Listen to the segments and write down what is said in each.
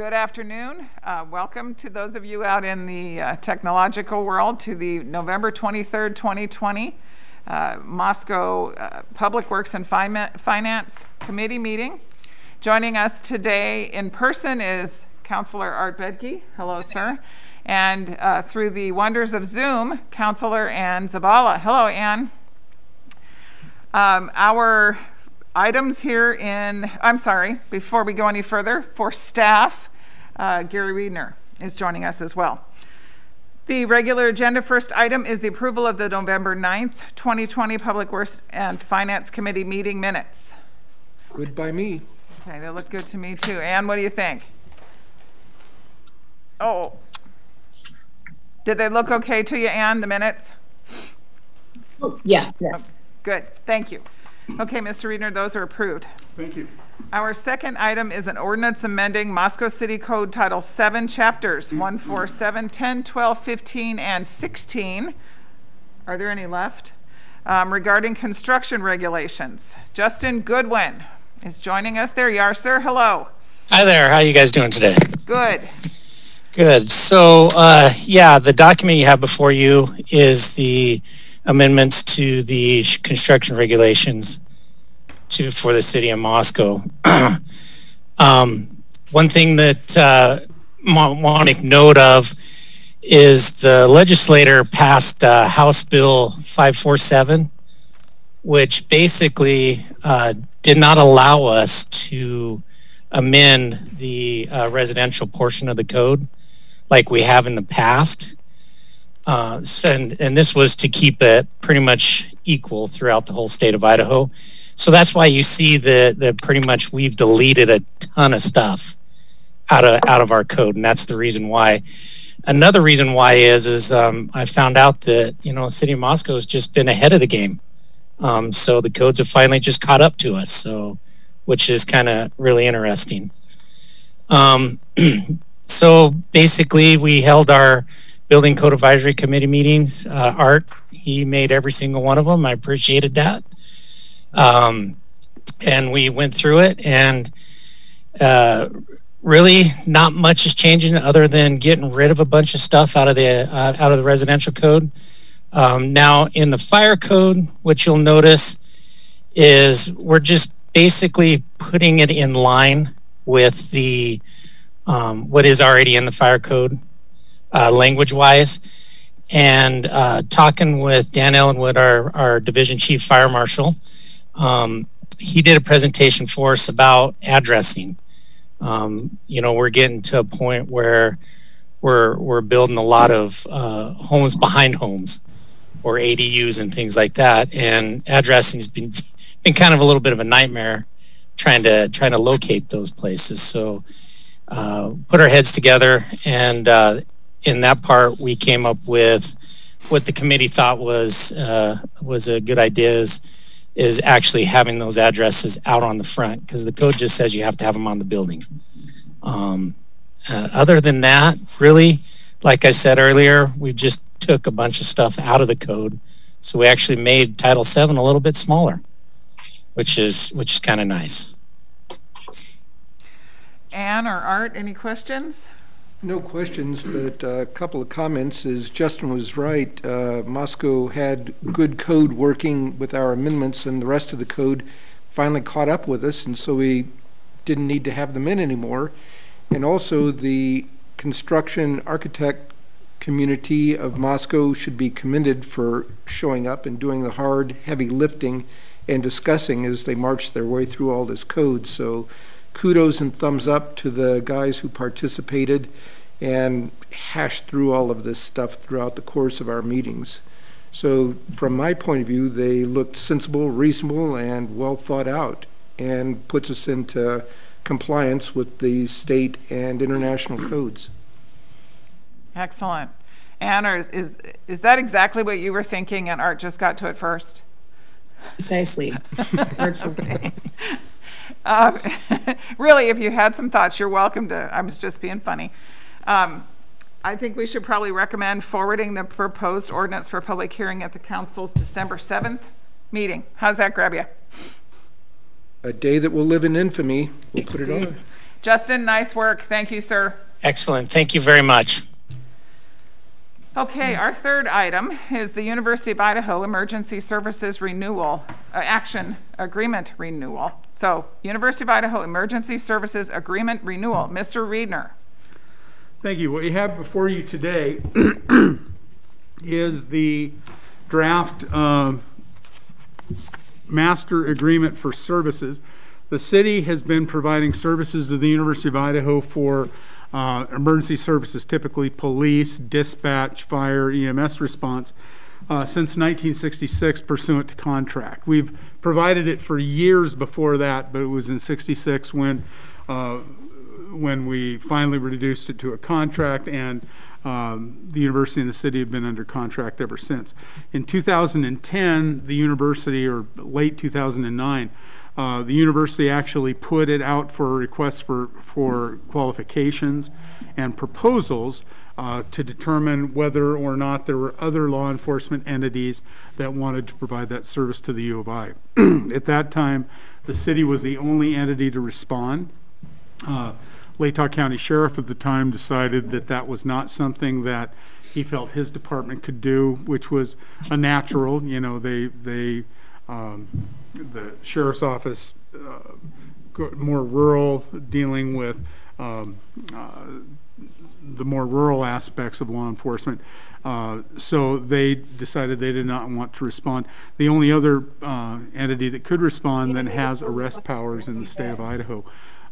Good afternoon. Uh, welcome to those of you out in the uh, technological world to the November 23rd, 2020 uh, Moscow uh, Public Works and Finance Committee meeting. Joining us today in person is Councillor Art Bettge. Hello, sir. And uh, through the wonders of Zoom, Councillor Ann Zabala. Hello, Ann. Um, our items here in, I'm sorry, before we go any further, for staff, uh, Gary Riedner is joining us as well. The regular agenda first item is the approval of the November 9th, 2020 Public Works and Finance Committee meeting minutes. Good by me. Okay, they look good to me too. Ann, what do you think? Oh, did they look okay to you, Ann, the minutes? Oh, yeah, yes. Good, thank you. Okay, Mr. Riedner, those are approved. Thank you. Our second item is an ordinance amending Moscow City Code Title 7, Chapters 1, 4, 7, 10, 12, 15, and 16. Are there any left? Um, regarding construction regulations. Justin Goodwin is joining us. There you are, sir. Hello. Hi there. How are you guys doing today? Good. Good. So, uh, yeah, the document you have before you is the amendments to the construction regulations to for the city of Moscow. um, one thing that uh, want to make note of is the legislator passed uh, House Bill 547, which basically uh, did not allow us to amend the uh, residential portion of the code like we have in the past. Uh, and, and this was to keep it pretty much equal throughout the whole state of Idaho. So that's why you see that the pretty much we've deleted a ton of stuff out of out of our code, and that's the reason why. Another reason why is is um, I found out that you know City of Moscow has just been ahead of the game, um, so the codes have finally just caught up to us. So, which is kind of really interesting. Um, so basically, we held our building code advisory committee meetings. Uh, Art, he made every single one of them. I appreciated that. Um, and we went through it, and uh, really not much is changing other than getting rid of a bunch of stuff out of the uh, out of the residential code. Um, now, in the fire code, what you'll notice is we're just basically putting it in line with the um, what is already in the fire code uh, language wise. And uh, talking with Dan Ellenwood, our, our division chief fire marshal, um, he did a presentation for us about addressing. Um, you know, we're getting to a point where we're we're building a lot of uh, homes behind homes or ADUs and things like that, and addressing's been been kind of a little bit of a nightmare trying to trying to locate those places. So, uh, put our heads together, and uh, in that part, we came up with what the committee thought was uh, was a good idea. Is is actually having those addresses out on the front because the code just says you have to have them on the building. Um, uh, other than that, really, like I said earlier, we just took a bunch of stuff out of the code. So we actually made Title VII a little bit smaller, which is which is kind of nice. Ann or Art, any questions? No questions, but a couple of comments. As Justin was right, uh, Moscow had good code working with our amendments, and the rest of the code finally caught up with us, and so we didn't need to have them in anymore. And also, the construction architect community of Moscow should be commended for showing up and doing the hard, heavy lifting and discussing as they marched their way through all this code. So kudos and thumbs up to the guys who participated and hashed through all of this stuff throughout the course of our meetings. So, from my point of view, they looked sensible, reasonable, and well thought out, and puts us into compliance with the state and international codes. Excellent. Anna, is, is, is that exactly what you were thinking, and Art just got to it first? Precisely. Um, really, if you had some thoughts, you're welcome to. I was just being funny. Um, I think we should probably recommend forwarding the proposed ordinance for public hearing at the council's December 7th meeting. How's that grab you? A day that will live in infamy. We'll put it on. Justin, nice work. Thank you, sir. Excellent. Thank you very much. Okay, our third item is the University of Idaho Emergency Services Renewal, uh, Action Agreement Renewal. So, University of Idaho Emergency Services Agreement Renewal. Mr. Riedner. Thank you. What you have before you today is the draft um, master agreement for services. The city has been providing services to the University of Idaho for uh, emergency services, typically police, dispatch, fire, EMS response, uh, since 1966 pursuant to contract. We've provided it for years before that, but it was in 66 when uh, when we finally reduced it to a contract, and um, the university and the city have been under contract ever since. In 2010, the university, or late 2009, uh, the university actually put it out for requests for, for qualifications and proposals uh, to determine whether or not there were other law enforcement entities that wanted to provide that service to the U of I. At that time, the city was the only entity to respond. Uh, Latah County Sheriff at the time decided that that was not something that he felt his department could do, which was a natural, you know, they, they, um, the sheriff's office, uh, more rural, dealing with, um, uh, the more rural aspects of law enforcement. Uh, So they decided they did not want to respond. The only other uh, entity that could respond that has arrest powers in the state of Idaho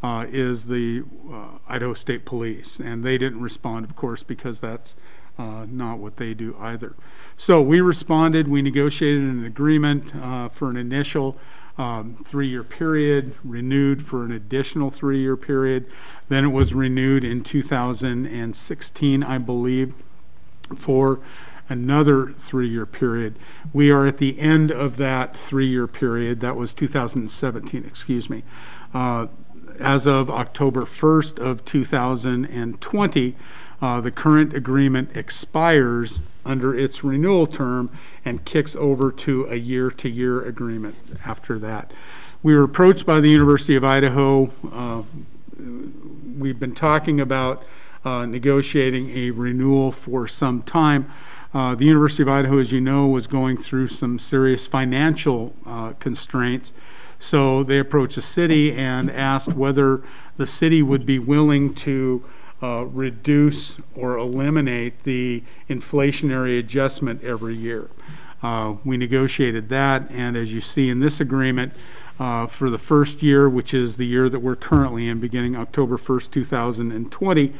uh, is the uh, Idaho State Police. And they didn't respond, of course, because that's uh, not what they do either. So we responded, we negotiated an agreement uh, for an initial um, three-year period, renewed for an additional three-year period. Then it was renewed in 2016, I believe, for another three-year period. We are at the end of that three-year period. That was 2017, excuse me. Uh, As of October 1st of 2020, uh, the current agreement expires under its renewal term and kicks over to a year-to-year agreement after that. We were approached by the University of Idaho. uh, We've been talking about uh, negotiating a renewal for some time. Uh, The University of Idaho, as you know, was going through some serious financial uh, constraints. So they approached the city and asked whether the city would be willing to uh, reduce or eliminate the inflationary adjustment every year. Uh, We negotiated that, and as you see in this agreement, uh, for the first year, which is the year that we're currently in, beginning October 1st, 2020,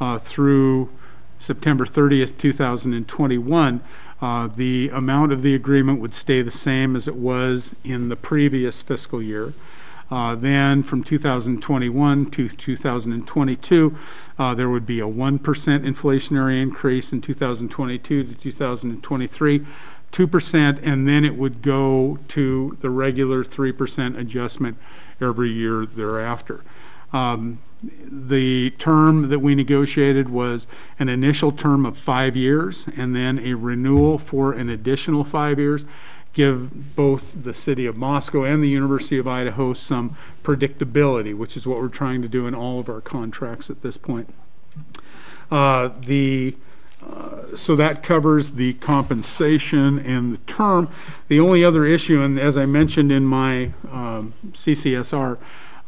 uh, through September 30th, 2021, uh, the amount of the agreement would stay the same as it was in the previous fiscal year. Uh, Then from 2021 to 2022, uh, there would be a 1% inflationary increase in 2022 to 2023, 2%, and then it would go to the regular 3% adjustment every year thereafter. Um, The term that we negotiated was an initial term of five years and then a renewal for an additional five years. Give both the city of Moscow and the University of Idaho some predictability, which is what we're trying to do in all of our contracts at this point. Uh, The, uh, so that covers the compensation and the term. The only other issue, and as I mentioned in my um, CCSR,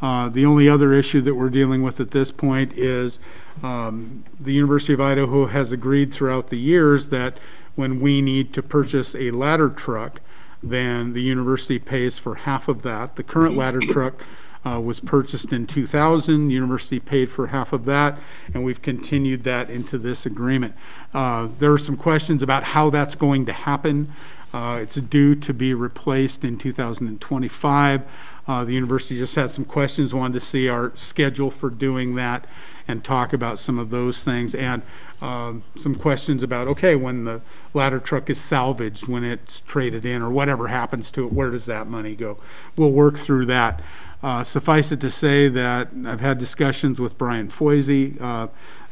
uh, the only other issue that we're dealing with at this point is um, the University of Idaho has agreed throughout the years that when we need to purchase a ladder truck, then the university pays for half of that. The current ladder truck uh, was purchased in 2000. The university paid for half of that, and we've continued that into this agreement. Uh, There are some questions about how that's going to happen. Uh, It's due to be replaced in 2025. Uh, The university just had some questions, wanted to see our schedule for doing that and talk about some of those things. And um, some questions about, okay, when the ladder truck is salvaged, when it's traded in, or whatever happens to it, where does that money go? We'll work through that. Uh, Suffice it to say that I've had discussions with Brian Foisy, uh,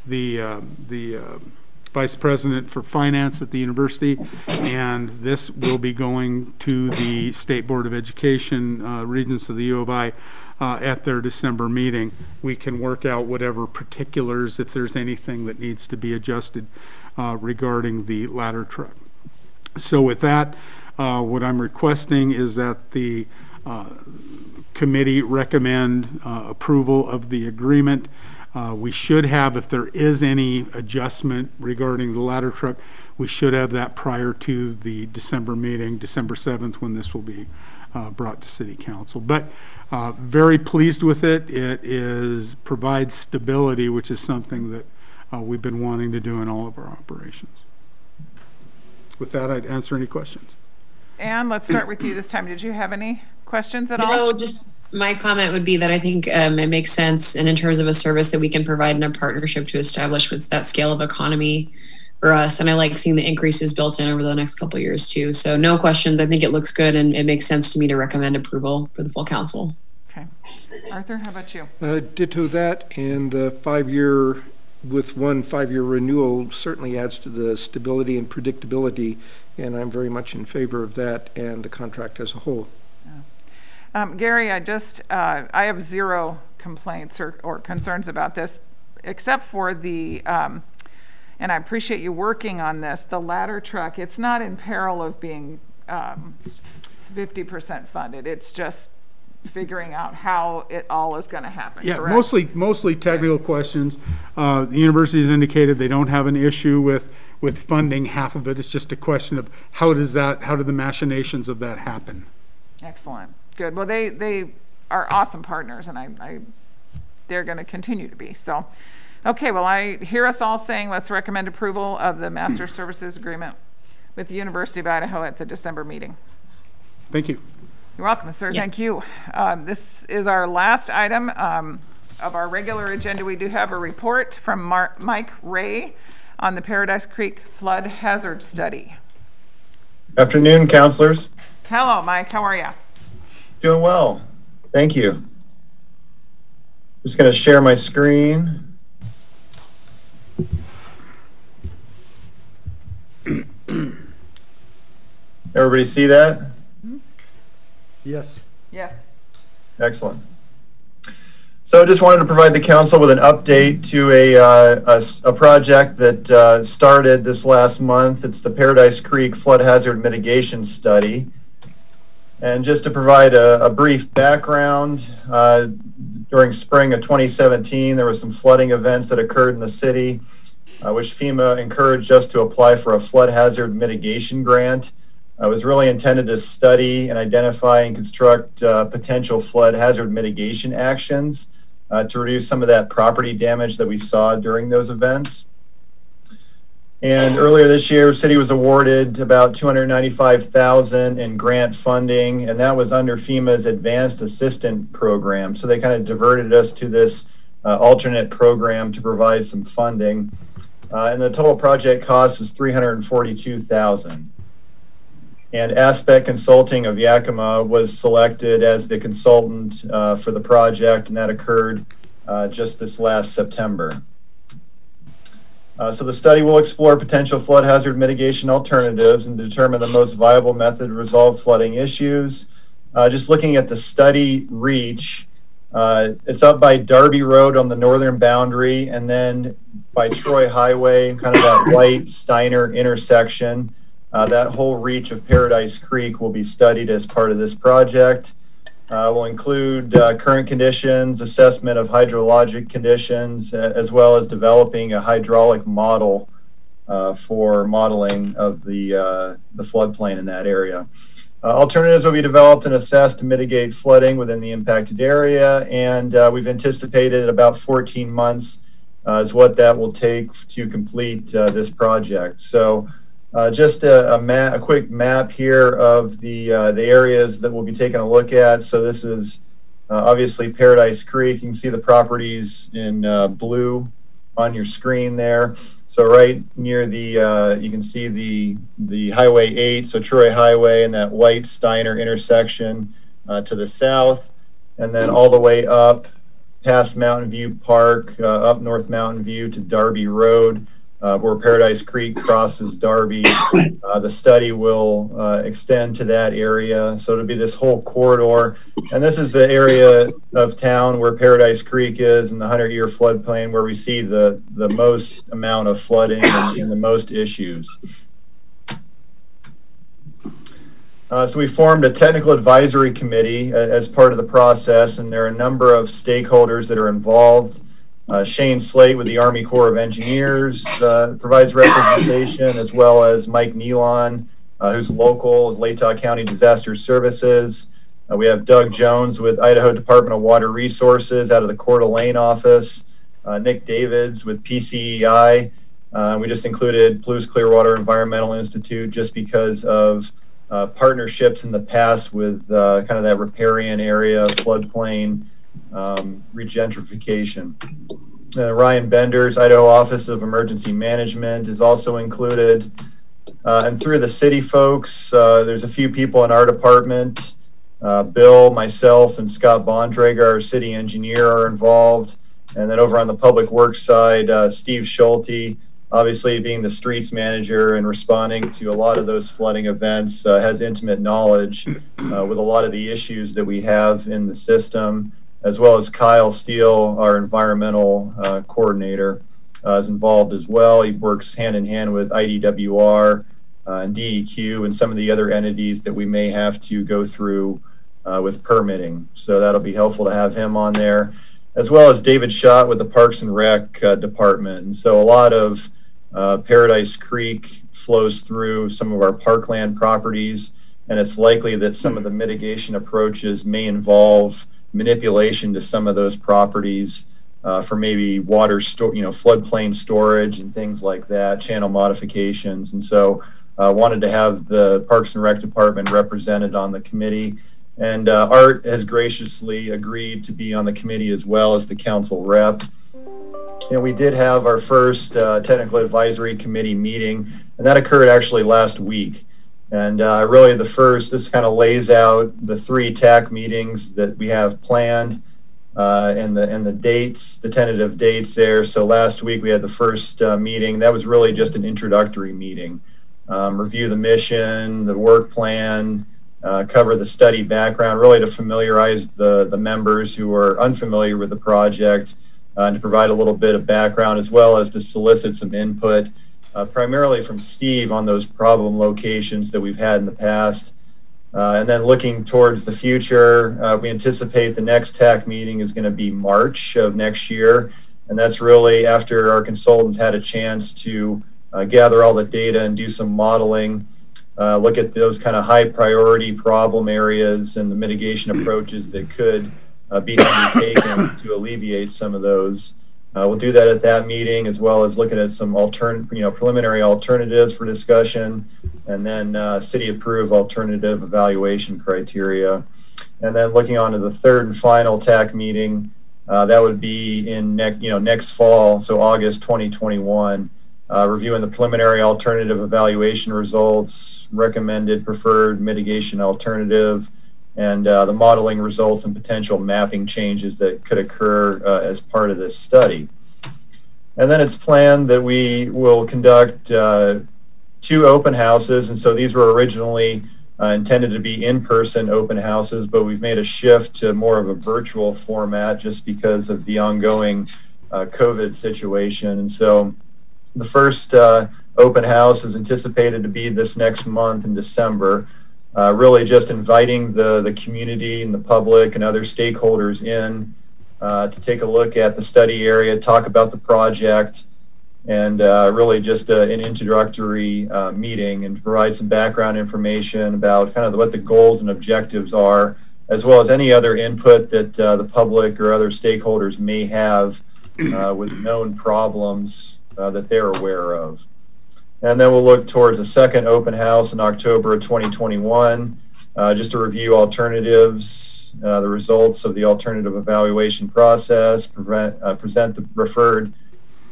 the, uh, the uh, Vice President for Finance at the university, and this will be going to the State Board of Education, uh, Regents of the U of I, uh, at their December meeting. We can work out whatever particulars, if there's anything that needs to be adjusted uh, regarding the ladder truck. So with that, uh, what I'm requesting is that the uh, committee recommend uh, approval of the agreement. Uh, We should have, if there is any adjustment regarding the ladder truck, we should have that prior to the December meeting, December 7th, when this will be uh, brought to city council. But uh, very pleased with it. It is, provides stability, which is something that uh, we've been wanting to do in all of our operations. With that, I'd answer any questions. Anne, let's start with you this time. Did you have any questions at all? No, just my comment would be that I think um, it makes sense, and in terms of a service that we can provide in a partnership to establish what's that scale of economy for us. And I like seeing the increases built in over the next couple of years too. So no questions. I think it looks good, and it makes sense to me to recommend approval for the full council. Okay. Arthur, how about you? Uh, Ditto that, and the five-year, with one five-year renewal certainly adds to the stability and predictability, and I'm very much in favor of that and the contract as a whole. Um, Gary, I just, uh, I have zero complaints or, or concerns about this, except for the, um, and I appreciate you working on this, the ladder truck, it's not in peril of being, um, fifty percent funded. It's just figuring out how it all is gonna happen, Yeah, correct? mostly, mostly technical questions. Uh, The has indicated they don't have an issue with, with funding half of it. It's just a question of how does that, how do the machinations of that happen? Excellent, good. Well, they, they are awesome partners, and I, I, they're gonna continue to be, so. Okay, well, I hear us all saying, let's recommend approval of the master services agreement with the University of Idaho at the December meeting. Thank you. You're welcome, sir, thank you. Um, this is our last item, um, of our regular agenda. We do have a report from Mar- Mike Ray on the Paradise Creek Flood Hazard Study. Afternoon, counselors. Hello, Mike, how are you? Doing well. Thank you. Just going to share my screen. Everybody see that? Yes. Yes. Excellent. So I just wanted to provide the council with an update to a, uh, a s- a project that uh, started this last month. It's the Paradise Creek Flood Hazard Mitigation Study. And just to provide a, a brief background, uh, during spring of 2017, there were some flooding events that occurred in the city, uh, which FEMA encouraged us to apply for a flood hazard mitigation grant. Uh, It was really intended to study and identify and construct uh, potential flood hazard mitigation actions uh, to reduce some of that property damage that we saw during those events. And earlier this year, city was awarded about 295,000 in grant funding, and that was under FEMA's Advanced Assistant Program. So they kind of diverted us to this uh, alternate program to provide some funding. Uh, and the total project cost was 342,000. And Aspect Consulting of Yakima was selected as the consultant uh, for the project, and that occurred uh, just this last September. Uh, so the study will explore potential flood hazard mitigation alternatives and determine the most viable method to resolve flooding issues. Uh, just looking at the study reach, uh, it's up by Darby Road on the northern boundary, and then by Troy Highway, kind of that white Styner intersection. Uh, that whole reach of Paradise Creek will be studied as part of this project. Uh, will include uh, current conditions, assessment of hydrologic conditions, as well as developing a hydraulic model uh, for modeling of the uh, the floodplain in that area. Uh, alternatives will be developed and assessed to mitigate flooding within the impacted area, and uh, we've anticipated about 14 months is what that will take to complete this project. So. Uh, just a, a map, a quick map here of the uh, the areas that we'll be taking a look at. So this is uh, obviously Paradise Creek. You can see the properties in uh, blue on your screen there. So right near the, uh, you can see the the Highway 8, so Troy Highway, and that white Styner intersection uh, to the south, and then all the way up past Mountain View Park, up North Mountain View to Darby Road. Uh, where Paradise Creek crosses Darby. Uh, the study will uh, extend to that area. So it'll be this whole corridor. And this is the area of town where Paradise Creek is in the 100 year floodplain where we see the, the most amount of flooding and, and the most issues. Uh, so we formed a technical advisory committee uh, as part of the process, and there are a number of stakeholders that are involved. Uh, Shane Slate with the Army Corps of Engineers uh, provides representation, as well as Mike Nealon, uh, who's local, with Latah County Disaster Services. Uh, we have Doug Jones with Idaho Department of Water Resources out of the Coeur d'Alene office. Nick Davids with PCEI. we just included Palouse Clearwater Environmental Institute just because of uh, partnerships in the past with uh, kind of that riparian area, floodplain, um, regentrification. Uh, Ryan Bender's Idaho Office of Emergency Management is also included. Uh, and through the city folks, uh, there's a few people in our department. Uh, Bill, myself, and Scott Bondrager, our city engineer, are involved. And then over on the public works side, Steve Schulte, obviously being the streets manager and responding to a lot of those flooding events uh, has intimate knowledge uh, with a lot of the issues that we have in the system as well as kyle steele our environmental uh, coordinator uh, is involved as well he works hand in hand with idwr uh, and deq and some of the other entities that we may have to go through uh, with permitting so that'll be helpful to have him on there as well as David Schott with the Parks and Rec uh, department. And so a lot of uh, Paradise Creek flows through some of our parkland properties, and it's likely that some of the mitigation approaches may involve manipulation to some of those properties uh, for maybe water store, you know, floodplain storage and things like that, channel modifications. And so, uh, wanted to have the Parks and Rec department represented on the committee. And uh, Art has graciously agreed to be on the committee as well as the council rep. And we did have our first uh, technical advisory committee meeting, and that occurred actually last week. And uh, really, the first, this kind of lays out the three TAC meetings that we have planned uh, and the and the dates, the tentative dates there. So last week we had the first uh, meeting. That was really just an introductory meeting. Um, review the mission, the work plan, uh, cover the study background, really to familiarize the, the members who are unfamiliar with the project uh, and to provide a little bit of background as well as to solicit some input, uh, primarily from Steve on those problem locations that we've had in the past. Uh, and then looking towards the future, uh, we anticipate the next TAC meeting is going to be March of next year. And that's really after our consultants had a chance to uh, gather all the data and do some modeling uh, look at those kind of high priority problem areas and the mitigation approaches that could uh, be undertaken to alleviate some of those. Uh, we'll do that at that meeting as well as looking at some altern- you know, preliminary alternatives for discussion and then uh, city approved alternative evaluation criteria. And then looking on to the third and final TAC meeting, uh, that would be in next, you know, next fall, so August 2021 uh, reviewing the preliminary alternative evaluation results, recommended preferred mitigation alternative, and uh, the modeling results and potential mapping changes that could occur uh, as part of this study. And then it's planned that we will conduct uh, two open houses, and so these were originally uh, intended to be in-person open houses, but we've made a shift to more of a virtual format just because of the ongoing uh, COVID situation. And so the first uh, open house is anticipated to be this next month in December. Uh, really just inviting the, the community and the public and other stakeholders in uh, to take a look at the study area, talk about the project, and uh, really just uh, an introductory uh, meeting and provide some background information about kind of what the goals and objectives are, as well as any other input that the public or other stakeholders may have with known problems uh, that they're aware of. And then we'll look towards a second open house in October of 2021, uh, just to review alternatives, uh, the results of the alternative evaluation process, prevent, uh, present the referred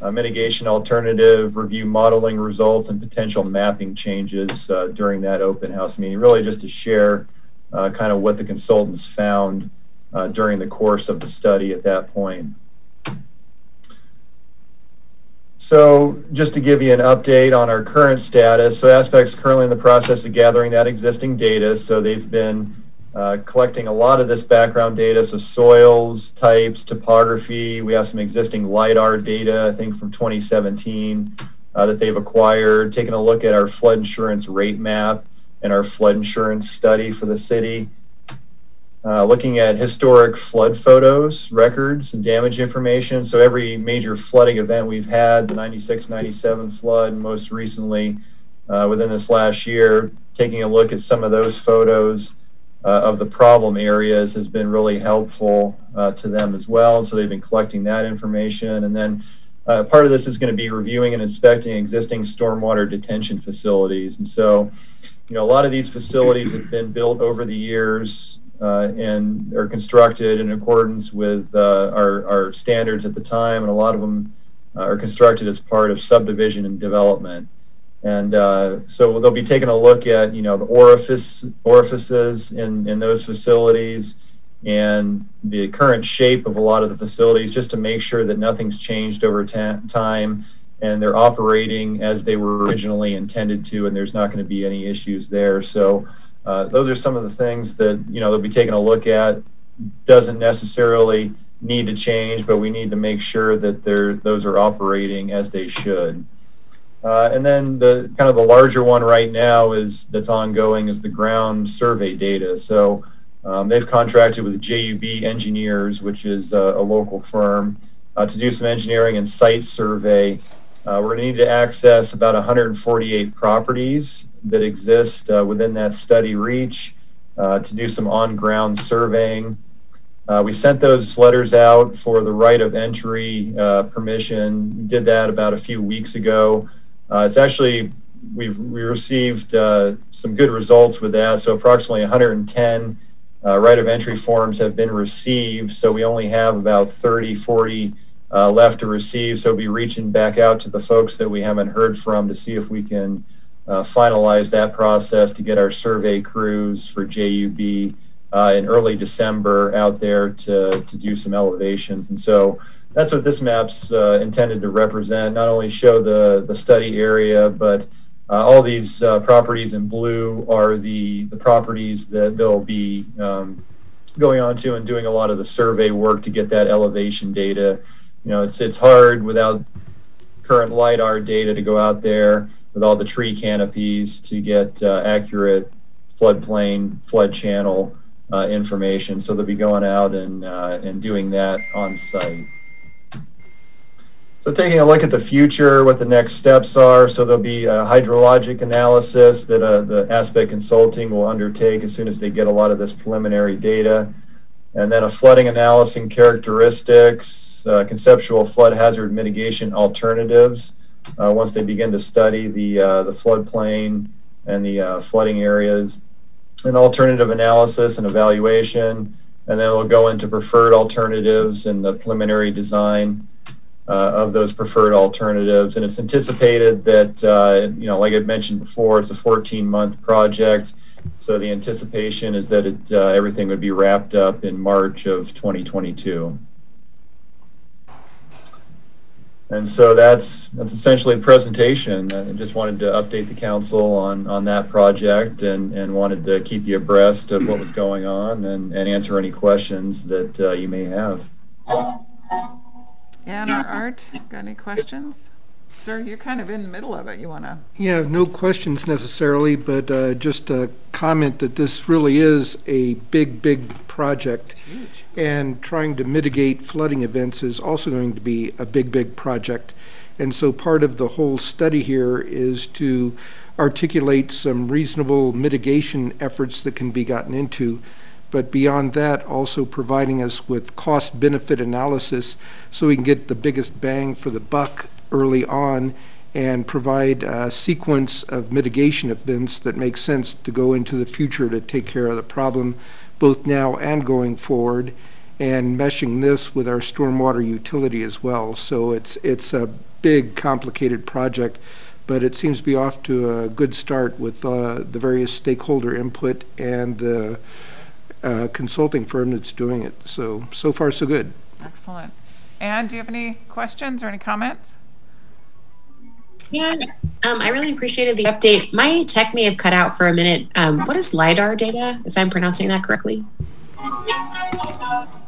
uh, mitigation alternative, review modeling results and potential mapping changes uh, during that open house meeting, really just to share kind of what the consultants found during the course of the study at that point. So just to give you an update on our current status, so Aspect's currently in the process of gathering that existing data. So they've been uh, collecting a lot of this background data, so soils, types, topography. We have some existing LIDAR data, I think from 2017, uh, that they've acquired, taking a look at our flood insurance rate map and our flood insurance study for the city. Uh, looking at historic flood photos, records, and damage information. So every major flooding event we've had, the 96, 97 flood, most recently uh, within this last year, taking a look at some of those photos uh, of the problem areas has been really helpful uh, to them as well. So they've been collecting that information. And then uh, part of this is going to be reviewing and inspecting existing stormwater detention facilities. And so, you know, a lot of these facilities have been built over the years uh, and are constructed in accordance with uh, our, our standards at the time, and a lot of them uh, are constructed as part of subdivision and development. And uh, so they'll be taking a look at, you know, the orifice, orifices in, in those facilities and the current shape of a lot of the facilities just to make sure that nothing's changed over ta- time and they're operating as they were originally intended to and there's not going to be any issues there. So uh, those are some of the things that you know they'll be taking a look at. Doesn't necessarily need to change, but we need to make sure that they're those are operating as they should. Uh, and then the kind of the larger one right now is that's ongoing is the ground survey data. So um, they've contracted with JUB Engineers, which is a, a local firm, uh, to do some engineering and site survey uh, we're going to need to access about 148 properties that exist uh, within that study reach uh, to do some on ground surveying. Uh, we sent those letters out for the right of entry uh, permission. We did that about a few weeks ago. Uh, it's actually, we've we received some good results with that. So, approximately 110 right of entry forms have been received. So, we only have about 30, 40 uh, left to receive. So be reaching back out to the folks that we haven't heard from to see if we can uh, finalize that process to get our survey crews for JUB uh, in early December out there to, to do some elevations. And so that's what this map's uh, intended to represent, not only show the, the study area, but uh, all these uh, properties in blue are the, the properties that they'll be um, going on to and doing a lot of the survey work to get that elevation data you know, it's it's hard without current lidar data to go out there with all the tree canopies to get uh, accurate floodplain, flood channel uh, information. So they'll be going out and uh, and doing that on site. So taking a look at the future, what the next steps are. So there'll be a hydrologic analysis that uh, the Aspect Consulting will undertake as soon as they get a lot of this preliminary data and then a flooding analysis and characteristics, uh, conceptual flood hazard mitigation alternatives. Uh, once they begin to study the uh, the floodplain and the uh, flooding areas, an alternative analysis and evaluation, and then we'll go into preferred alternatives and the preliminary design of those preferred alternatives. And it's anticipated that uh, you know, like I mentioned before, it's a 14 month project. So the anticipation is that it, uh, everything would be wrapped up in March of 2022. And so that's that's essentially the presentation. I just wanted to update the council on on that project and and wanted to keep you abreast of what was going on and and answer any questions that uh, you may have. And our Art, got any questions? Sir, you're kind of in the middle of it. You want to? Yeah, no questions necessarily, but uh, just a comment that this really is a big, big project. Huge. And trying to mitigate flooding events is also going to be a big, big project. And so part of the whole study here is to articulate some reasonable mitigation efforts that can be gotten into. But beyond that, also providing us with cost benefit analysis so we can get the biggest bang for the buck early on and provide a sequence of mitigation events that make sense to go into the future to take care of the problem, both now and going forward, and meshing this with our stormwater utility as well. So it's it's a big, complicated project, but it seems to be off to a good start with uh, the various stakeholder input and the uh, consulting firm that's doing it. So so far so good. Excellent. And do you have any questions or any comments? Yeah, um, I really appreciated the update. My tech may have cut out for a minute. Um, what is LiDAR data, if I'm pronouncing that correctly?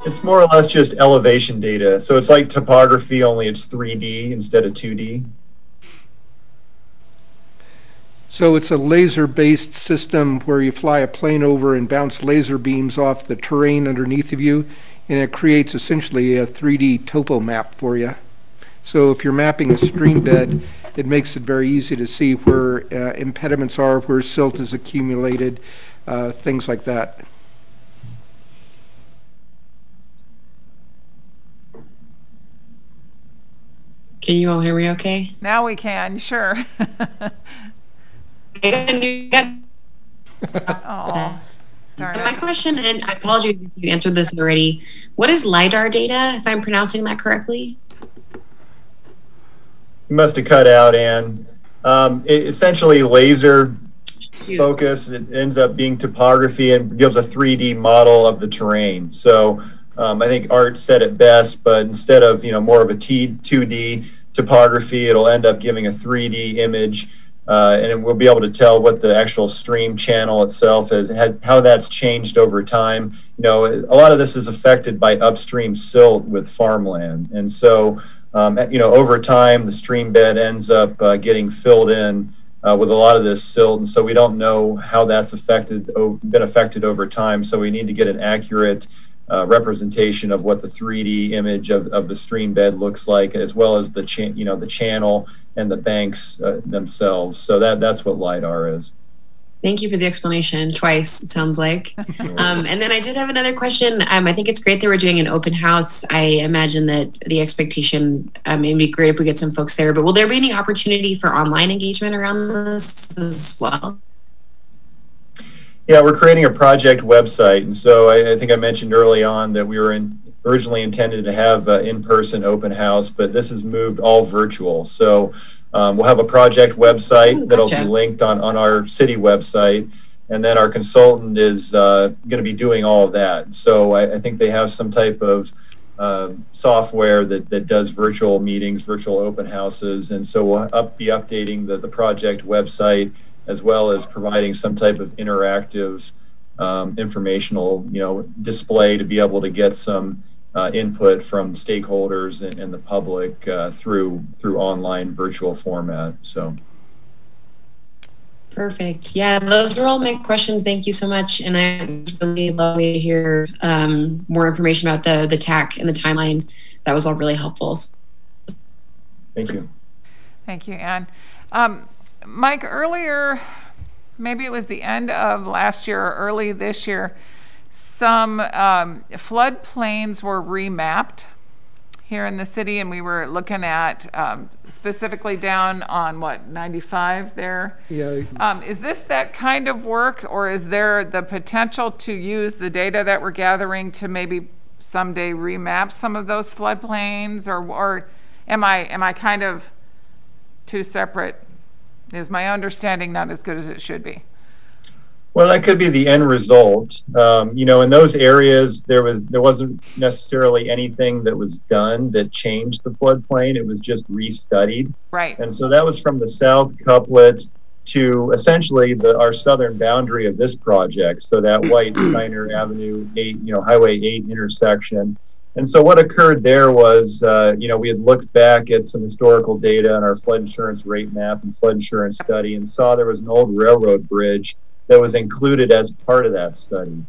It's more or less just elevation data. So it's like topography, only it's 3D instead of 2D. So it's a laser-based system where you fly a plane over and bounce laser beams off the terrain underneath of you, and it creates essentially a 3D topo map for you. So if you're mapping a stream bed, it makes it very easy to see where uh, impediments are, where silt is accumulated, uh, things like that. Can you all hear me okay? Now we can, sure. Oh, My question, and I apologize if you answered this already. What is LiDAR data, if I'm pronouncing that correctly? You must have cut out, Ann. Um, it, essentially, laser Shoot. focus, it ends up being topography and gives a 3D model of the terrain. So um, I think Art said it best, but instead of, you know, more of a T, 2D topography, it'll end up giving a 3D image. Uh, and we'll be able to tell what the actual stream channel itself is, how that's changed over time. You know, a lot of this is affected by upstream silt with farmland. And so, um, you know, over time, the stream bed ends up uh, getting filled in uh, with a lot of this silt, and so we don't know how that's affected, been affected over time. So we need to get an accurate uh, representation of what the 3D image of, of the stream bed looks like, as well as the cha- you know the channel and the banks uh, themselves. So that that's what lidar is. Thank you for the explanation twice, it sounds like. Um, and then I did have another question. Um, I think it's great that we're doing an open house. I imagine that the expectation um, it'd be great if we get some folks there, but will there be any opportunity for online engagement around this as well? Yeah, we're creating a project website, and so I, I think I mentioned early on that we were in, originally intended to have an in-person open house, but this has moved all virtual. So um, we'll have a project website Oh, that'll gotcha. be linked on on our city website, and then our consultant is uh, going to be doing all of that. So I, I think they have some type of um, software that, that does virtual meetings, virtual open houses, and so we'll up, be updating the, the project website as well as providing some type of interactive um, informational, you know, display to be able to get some uh, input from stakeholders and, and the public uh, through through online virtual format. So. Perfect. Yeah, those are all my questions. Thank you so much. And I was really lovely to hear um, more information about the the TAC and the timeline. That was all really helpful. Thank you. Thank you, Anne. Um, Mike, earlier, maybe it was the end of last year or early this year, some um, floodplains were remapped here in the city, and we were looking at um, specifically down on what, 95 there? Yeah, Um, is this that kind of work, or is there the potential to use the data that we're gathering to maybe someday remap some of those floodplains, or, or am I, am I kind of two separate? Is my understanding not as good as it should be? Well, that could be the end result. Um, you know, in those areas, there was there wasn't necessarily anything that was done that changed the floodplain. It was just restudied, Right, and so that was from the south couplet to essentially the our southern boundary of this project. So that White Styner Avenue eight, you know, Highway eight intersection. And so what occurred there was, uh, you know, we had looked back at some historical data on our flood insurance rate map and flood insurance study, and saw there was an old railroad bridge that was included as part of that study.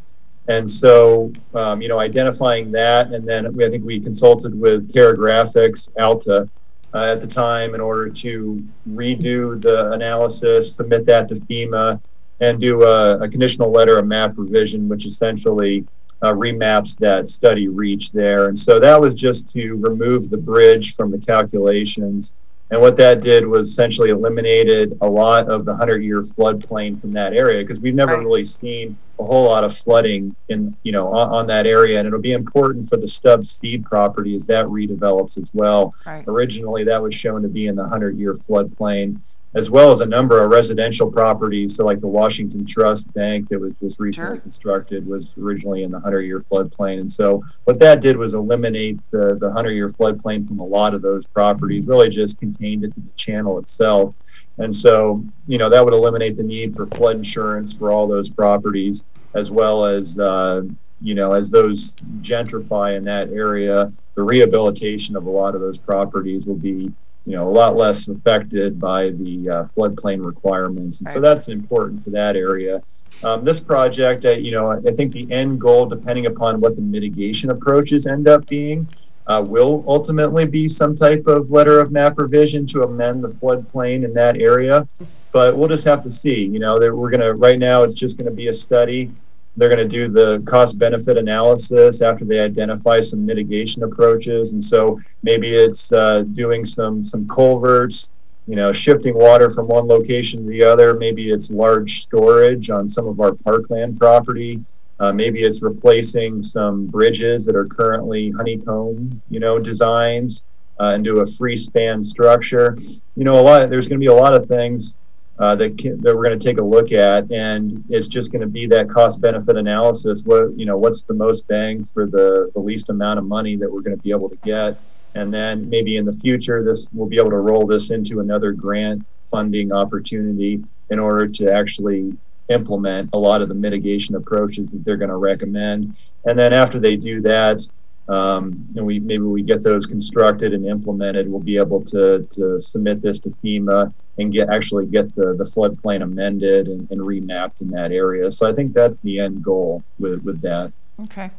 And so, um, you know, identifying that, and then I think we consulted with Terra Graphics, Alta, uh, at the time in order to redo the analysis, submit that to FEMA, and do a, a conditional letter of map revision, which essentially uh, remaps that study reach there. And so that was just to remove the bridge from the calculations. And what that did was essentially eliminated a lot of the 100 year floodplain from that area because we've never Right. really seen a whole lot of flooding in, you know, on, on that area. And it'll be important for the stub seed property as that redevelops as well. right. Originally, that was shown to be in the 100 year floodplain. As well as a number of residential properties. So like the Washington Trust Bank that was just recently Sure. constructed was originally in the 100-year floodplain. And so what that did was eliminate the, the 100-year floodplain from a lot of those properties, really just contained it to the channel itself. And so, you know, that would eliminate the need for flood insurance for all those properties, as well as, uh, you know, as those gentrify in that area, the rehabilitation of a lot of those properties will be, you know, a lot less affected by the uh, floodplain requirements. And so that's important for that area. Um, this project, uh, you know, I think the end goal, depending upon what the mitigation approaches end up being, uh, will ultimately be some type of letter of map revision to amend the floodplain in that area. But we'll just have to see. You know, that we're gonna right now. It's just gonna be a study. They're gonna do the cost benefit analysis after they identify some mitigation approaches, and so maybe it's uh, doing some some culverts. You know, shifting water from one location to the other. Maybe it's large storage on some of our parkland property. Uh, maybe it's replacing some bridges that are currently honeycomb, you know, designs uh, into a free span structure. You know, a lot. There's going to be a lot of things uh, that can, that we're going to take a look at, and it's just going to be that cost benefit analysis. What you know, what's the most bang for the the least amount of money that we're going to be able to get, and then maybe in the future, this we'll be able to roll this into another grant funding opportunity in order to actually implement a lot of the mitigation approaches that they're going to recommend. And then after they do that, um, and we maybe we get those constructed and implemented, we'll be able to to submit this to FEMA and get actually get the the floodplain amended and, and remapped in that area. So I think that's the end goal with with that. Okay,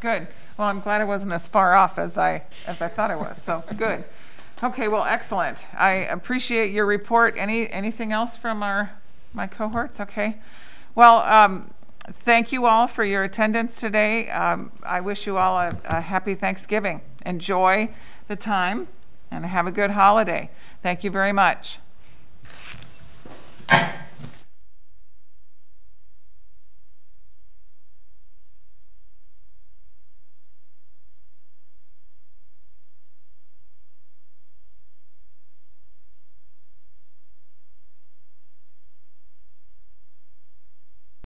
good. Well, I'm glad it wasn't as far off as I, as I thought it was, so, good. Okay, well, excellent. I appreciate your report. Any, anything else from our, my cohorts? Okay. Well, um, thank you all for your attendance today. Um, I wish you all a, a happy Thanksgiving. Enjoy the time and have a good holiday. Thank you very much. Ah.